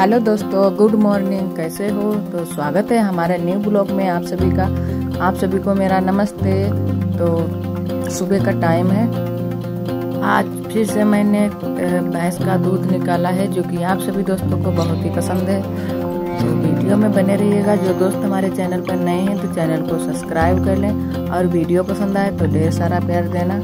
Hello दोस्तों, good morning, कैसे हो? तो स्वागत है हमारे न्यू ब्लॉग में आप सभी का। आप सभी को मेरा नमस्ते। तो सुबह का टाइम है। आज फिर से मैंने भैंस का दूध निकाला है, जो कि आप सभी दोस्तों को बहुत ही पसंद है। तो वीडियो में बने रहिएगा। जो दोस्त हमारे चैनल पर नए हैं तो चैनल को सब्सक्राइब कर लें। और वीडियो पसंद आए तो ढेर सारा प्यार देना।